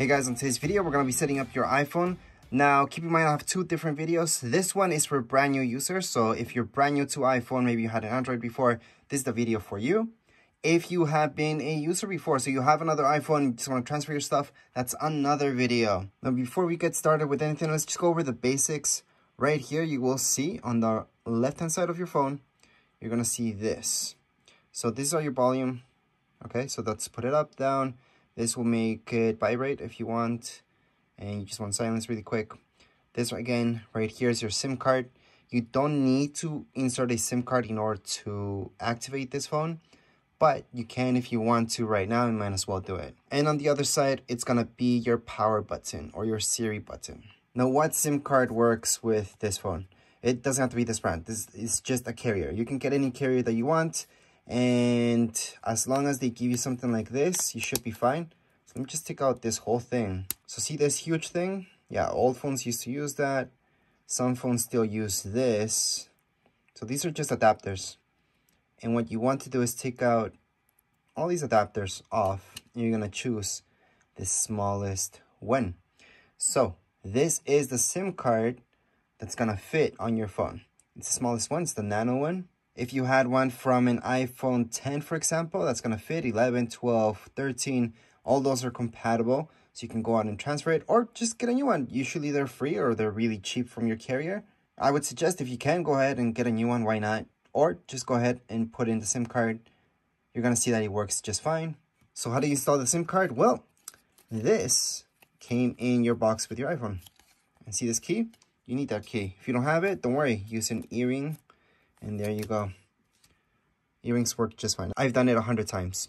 Hey guys, on today's video, we're going to be setting up your iPhone. Now, keep in mind, I have two different videos. This one is for brand new users. So if you're brand new to iPhone, maybe you had an Android before, this is the video for you. If you have been a user before, so you have another iPhone, you just want to transfer your stuff, that's another video. Now, before we get started with anything, let's just go over the basics. Right here, you will see on the left-hand side of your phone, you're going to see this. So this is your volume. Okay, so let's put it up, down. This will make it vibrate if you want. And you just want silence really quick. This again, right here is your SIM card. You don't need to insert a SIM card in order to activate this phone. But you can if you want to right now, you might as well do it. And on the other side, it's gonna be your power button or your Siri button. Now, what SIM card works with this phone? It doesn't have to be this brand. This is just a carrier. You can get any carrier that you want and as long as they give you something like this you should be fine. So let me just take out this whole thing. So see this huge thing? Yeah old phones used to use that. Some phones still use this. So these are just adapters. And what you want to do is take out all these adapters off you're to choose the smallest one. So this is the sim card that's to fit on your phone. It's the smallest one it's the nano one if you had one from an iPhone 10, for example, that's going to fit 11, 12, 13. All those are compatible. So you can go out and transfer it or just get a new one. Usually they're free or they're really cheap from your carrier. I would suggest if you can, go ahead and get a new one. Why not? Or just go ahead and put in the SIM card. You're going to see that it works just fine. So how do you install the SIM card? Well, this came in your box with your iPhone. And see this key? You need that key. If you don't have it, don't worry. Use an earring and there you go. Earrings work just fine. I've done it a hundred times.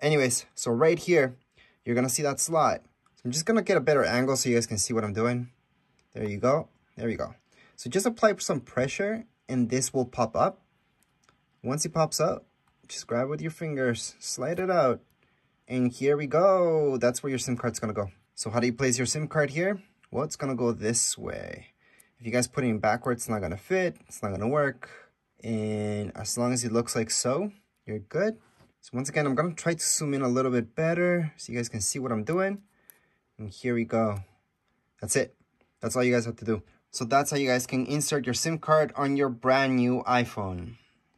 Anyways, so right here, you're to see that slot. So I'm just to get a better angle so you guys can see what I'm doing. There you go. There you go. So just apply some pressure and this will pop up. Once it pops up, just grab with your fingers, slide it out. And here we go. That's where your SIM card's to go. So how do you place your SIM card here? Well, it's to go this way. If you guys put it in backwards, it's not to fit. It's not to work. And as long as it looks like so, you're good. So once again, I'm to try to zoom in a little bit better so you guys can see what I'm doing. And here we go. That's it. That's all you guys have to do. So that's how you guys can insert your SIM card on your brand new iPhone.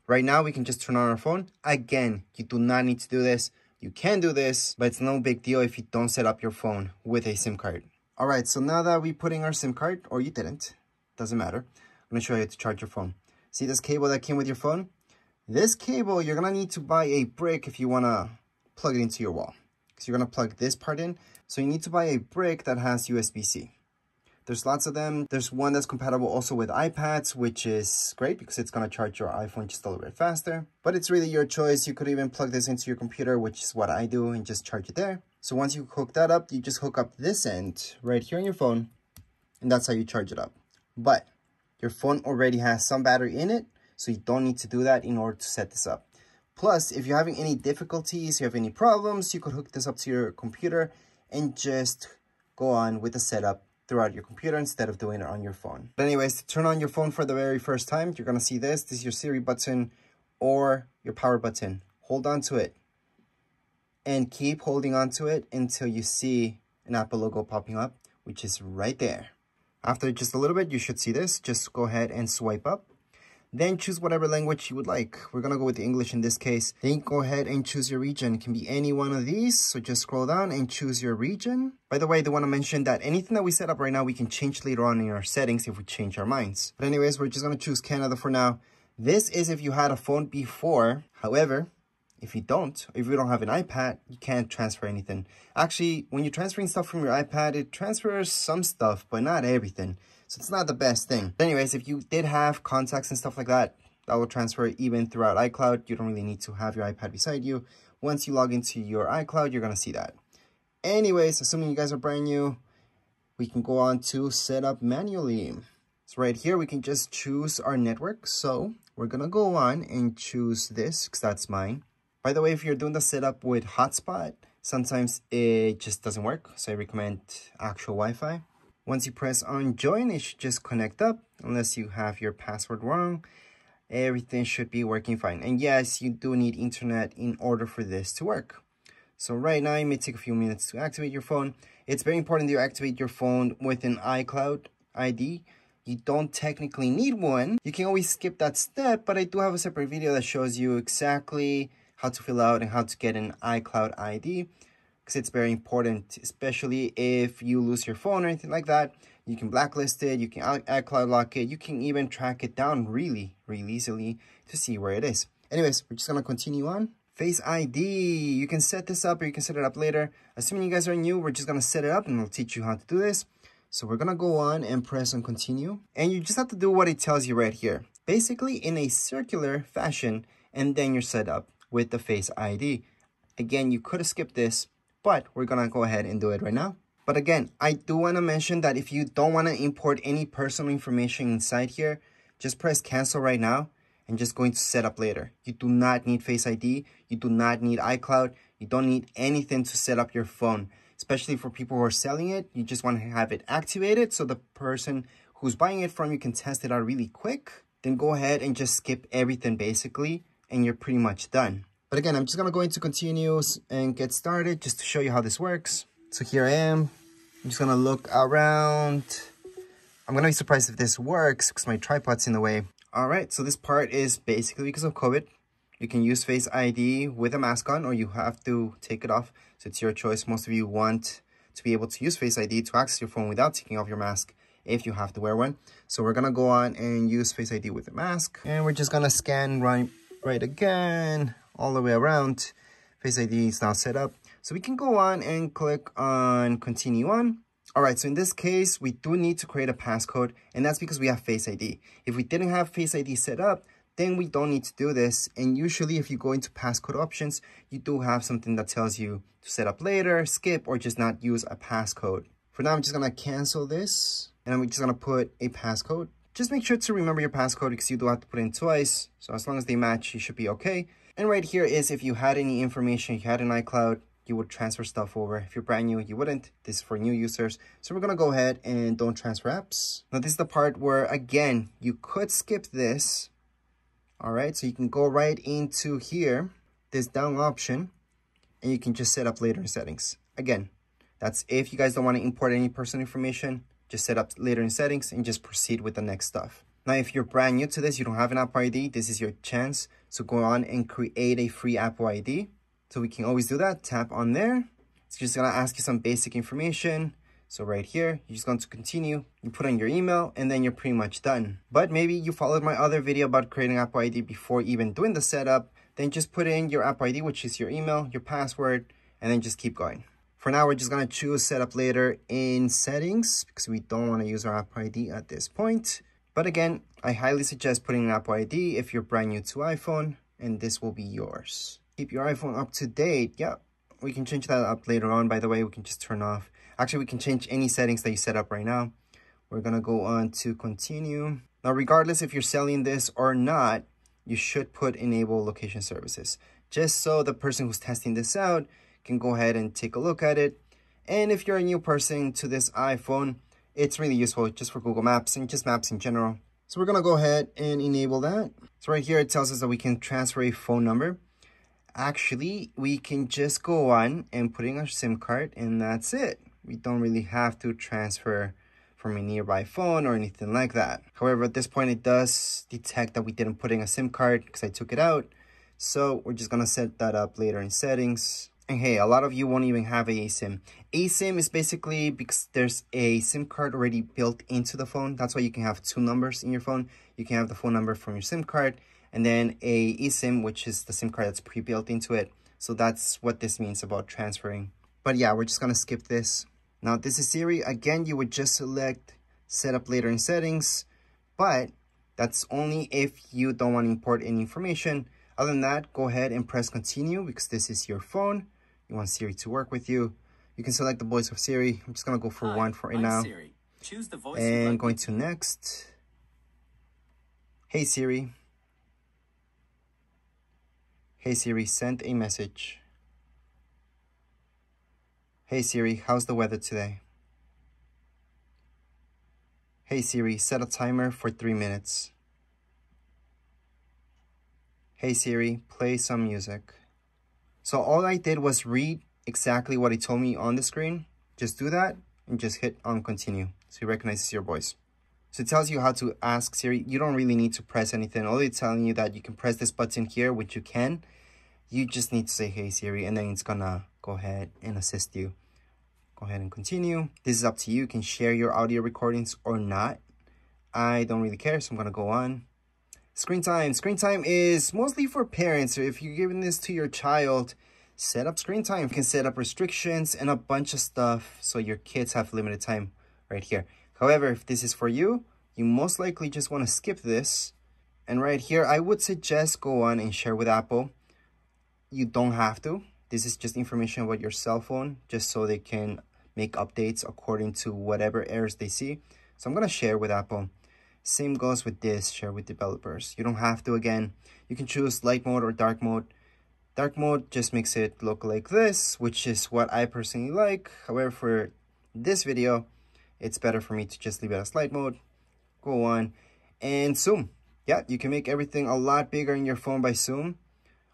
Right now, we can just turn on our phone. Again, you do not need to do this. You can do this, but it's no big deal if you don't set up your phone with a SIM card. All right, so now that we put in our SIM card, or you didn't, doesn't matter. I'm gonna show you how to charge your phone. See this cable that came with your phone? This cable, you're to need to buy a brick if you want to plug it into your wall. Because you're to plug this part in. So you need to buy a brick that has USB-C. There's lots of them. There's one that's compatible also with iPads, which is great because it's going to charge your iPhone just a little bit faster. But it's really your choice. You could even plug this into your computer, which is what I do, and just charge it there. So once you hook that up, you just hook up this end right here on your phone, and that's how you charge it up. But your phone already has some battery in it, so you don't need to do that in order to set this up. Plus, if you're having any difficulties, you have any problems, you could hook this up to your computer and just go on with the setup throughout your computer instead of doing it on your phone. But anyways, to turn on your phone for the very first time, you're to see this. This is your Siri button or your power button. Hold on to it and keep holding on to it until you see an Apple logo popping up, which is right there. After just a little bit, you should see this. Just go ahead and swipe up. Then choose whatever language you would like. We're going to go with the English in this case. Then go ahead and choose your region. It can be any one of these. So just scroll down and choose your region. By the way, I do want to mention that anything that we set up right now, we can change later on in our settings if we change our minds. But anyways, we're just going to choose Canada for now. This is if you had a phone before. However, if you don't, if you don't have an iPad, you can't transfer anything. Actually, when you're transferring stuff from your iPad, it transfers some stuff, but not everything. So it's not the best thing. But anyways, if you did have contacts and stuff like that, that will transfer even throughout iCloud. You don't really need to have your iPad beside you. Once you log into your iCloud, you're going to see that. Anyways, assuming you guys are brand new, we can go on to set up manually. So right here, we can just choose our network. So we're going to go on and choose this because that's mine. By the way, if you're doing the setup with hotspot, sometimes it just doesn't work. So I recommend actual Wi-Fi. Once you press on join, it should just connect up unless you have your password wrong. Everything should be working fine. And yes, you do need internet in order for this to work. So right now, it may take a few minutes to activate your phone. It's very important that you activate your phone with an iCloud ID. You don't technically need one. You can always skip that step, but I do have a separate video that shows you exactly how to fill out and how to get an iCloud ID because it's very important, especially if you lose your phone or anything like that. You can blacklist it, you can iCloud lock it, you can even track it down really, really easily to see where it is. Anyways, we're just gonna continue on. Face ID, you can set this up or you can set it up later. Assuming you guys are new, we're just gonna set it up and I'll teach you how to do this. So we're gonna go on and press on continue. And you just have to do what it tells you right here. Basically in a circular fashion, and then you're set up with the Face ID. Again, you could have skipped this, but we're gonna go ahead and do it right now. But again, I do wanna mention that if you don't wanna import any personal information inside here, just press cancel right now and just going to set up later. You do not need Face ID. You do not need iCloud. You don't need anything to set up your phone, especially for people who are selling it. You just want to have it activated so the person who's buying it from you can test it out really quick. Then go ahead and just skip everything basically and you're pretty much done. But again, I'm just to go into continues and get started just to show you how this works. So here I am. I'm just to look around. I'm to be surprised if this works because my tripod's in the way. All right, so this part is basically because of COVID. You can use Face ID with a mask on or you have to take it off. So it's your choice. Most of you want to be able to use Face ID to access your phone without taking off your mask if you have to wear one. So we're to go on and use Face ID with the mask. And we're just to scan right right again, all the way around. Face ID is now set up. So we can go on and click on continue on. All right, so in this case, we do need to create a passcode, and that's because we have Face ID. If we didn't have Face ID set up, then we don't need to do this. And usually if you go into passcode options, you do have something that tells you to set up later, skip, or just not use a passcode. For now, I'm just gonna cancel this, and I'm just gonna put a passcode. Just make sure to remember your passcode because you do have to put in twice. So as long as they match, you should be okay. And right here is if you had any information, you had an iCloud, you would transfer stuff over. If you're brand new, you wouldn't. This is for new users. So we're to go ahead and don't transfer apps. Now this is the part where, again, you could skip this. All right, so you can go right into here, this down option, and you can just set up later in settings. Again, that's if you guys don't want to import any personal information just set up later in settings and just proceed with the next stuff. Now, if you're brand new to this, you don't have an Apple ID, this is your chance. So go on and create a free Apple ID. So we can always do that. Tap on there. It's just gonna ask you some basic information. So right here, you're just going to continue. You put in your email and then you're pretty much done. But maybe you followed my other video about creating Apple ID before even doing the setup. Then just put in your Apple ID, which is your email, your password, and then just keep going. For now, we're just going to choose setup later in settings because we don't want to use our Apple ID at this point. But again, I highly suggest putting an Apple ID if you're brand new to iPhone and this will be yours. Keep your iPhone up to date. Yeah, we can change that up later on. By the way, we can just turn off. Actually, we can change any settings that you set up right now. We're going to go on to continue. Now, regardless if you're selling this or not, you should put enable location services. Just so the person who's testing this out can go ahead and take a look at it. And if you're a new person to this iPhone, it's really useful just for Google Maps and just maps in general. So we're gonna go ahead and enable that. So right here, it tells us that we can transfer a phone number. Actually, we can just go on and put in our SIM card and that's it. We don't really have to transfer from a nearby phone or anything like that. However, at this point, it does detect that we didn't put in a SIM card because I took it out. So we're just gonna set that up later in settings. And hey, a lot of you won't even have a eSIM. eSIM is basically because there's a SIM card already built into the phone. That's why you can have two numbers in your phone. You can have the phone number from your SIM card and then a eSIM, which is the SIM card that's pre-built into it. So that's what this means about transferring. But yeah, we're just gonna skip this. Now this is Siri. Again, you would just select setup later in settings, but that's only if you don't want to import any information. Other than that, go ahead and press continue because this is your phone you want Siri to work with you. You can select the voice of Siri. I'm just going to go for Hi, one for right now. Siri. Choose the voice and like going to next. Hey Siri. Hey Siri, send a message. Hey Siri, how's the weather today? Hey Siri, set a timer for three minutes. Hey Siri, play some music. So all I did was read exactly what he told me on the screen, just do that and just hit on continue. So he recognizes your voice. So it tells you how to ask Siri. You don't really need to press anything. Only it's telling you that you can press this button here, which you can. You just need to say, hey Siri, and then it's gonna go ahead and assist you. Go ahead and continue. This is up to you. You can share your audio recordings or not. I don't really care, so I'm gonna go on. Screen time. Screen time is mostly for parents. So if you're giving this to your child, set up screen time. You can set up restrictions and a bunch of stuff so your kids have limited time right here. However, if this is for you, you most likely just want to skip this. And right here, I would suggest go on and share with Apple. You don't have to. This is just information about your cell phone, just so they can make updates according to whatever errors they see. So I'm going to share with Apple. Same goes with this, share with developers. You don't have to again. You can choose light mode or dark mode. Dark mode just makes it look like this, which is what I personally like. However, for this video, it's better for me to just leave it as light mode. Go on and zoom. Yeah, you can make everything a lot bigger in your phone by zoom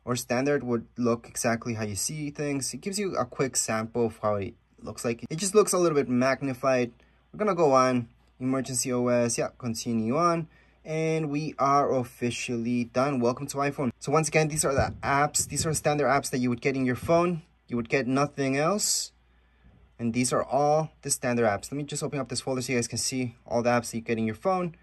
or standard would look exactly how you see things. It gives you a quick sample of how it looks like. It just looks a little bit magnified. We're gonna go on emergency SOS, yeah, continue on. And we are officially done. Welcome to iPhone. So once again, these are the apps. These are standard apps that you would get in your phone. You would get nothing else. And these are all the standard apps. Let me just open up this folder so you guys can see all the apps that you get in your phone.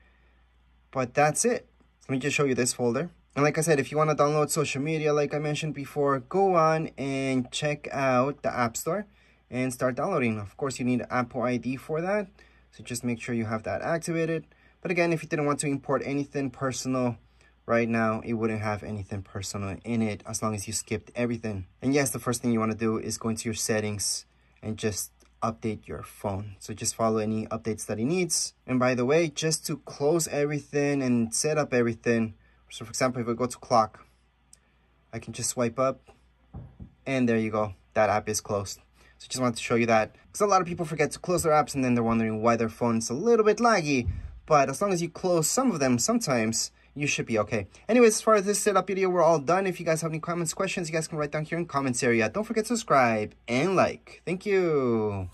But that's it. Let me just show you this folder. And like I said, if you want to download social media, like I mentioned before, go on and check out the App Store and start downloading. Of course, you need Apple ID for that. So just make sure you have that activated. But again, if you didn't want to import anything personal right now, it wouldn't have anything personal in it as long as you skipped everything. And yes, the first thing you want to do is go into your settings and just update your phone. So just follow any updates that it needs. And by the way, just to close everything and set up everything. So for example, if I go to clock, I can just swipe up and there you go. That app is closed. So just wanted to show you that because a lot of people forget to close their apps and then they're wondering why their phone's a little bit laggy. But as long as you close some of them sometimes, you should be okay. Anyways, as far as this setup video, we're all done. If you guys have any comments, questions, you guys can write down here in comments area. Don't forget to subscribe and like. Thank you.